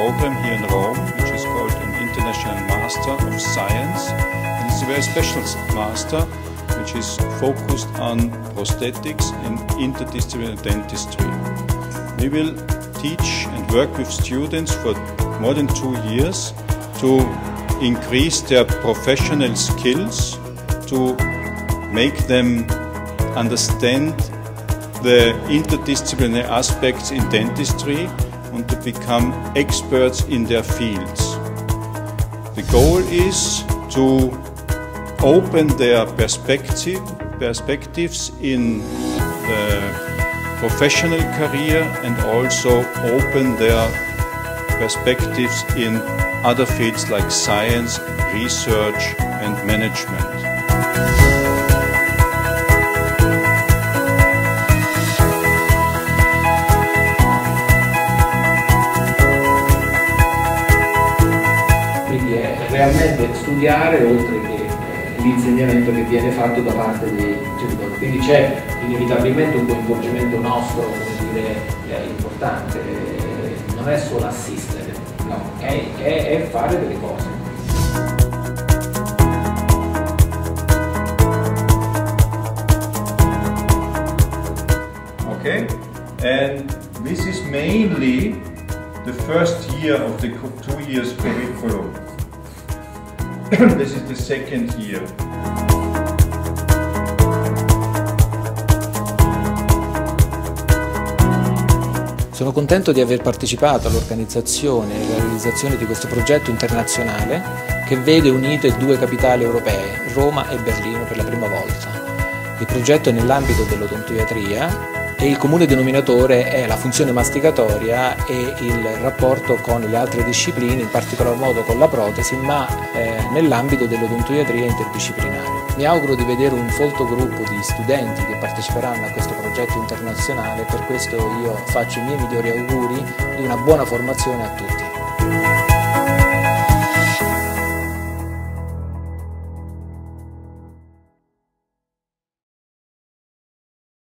program here in Rome, which is called an International Master of Science. And it's a very special master, which is focused on prosthetics and interdisciplinary dentistry. We will teach and work with students for more than two years to increase their professional skills, to make them understand the interdisciplinary aspects in dentistry and to become experts in their fields. The goal is to open their perspective, perspectives in the professional career and also open their perspectives in other fields like science, research and management. Realmente studiare oltre che eh, l'insegnamento che viene fatto da parte dei genitori. Quindi c'è inevitabilmente un coinvolgimento nostro, come dire, eh, importante, eh, non è solo assistere, no, è, è, è fare delle cose. Okay, and this is mainly the first year of the two years curriculum. this is the second year. Sono contento di aver partecipato all'organizzazione e alla realizzazione di questo progetto internazionale che vede unite due capitali europee, Roma e Berlino per la prima volta. Il progetto è nell'ambito dell'odontoiatria e il comune denominatore è la funzione masticatoria e il rapporto con le altre discipline, in particolar modo con la protesi, ma eh, nell'ambito dell'odontoiatria interdisciplinare. Mi auguro di vedere un folto gruppo di studenti che parteciperanno a questo progetto internazionale, per questo io faccio i miei migliori auguri di una buona formazione a tutti.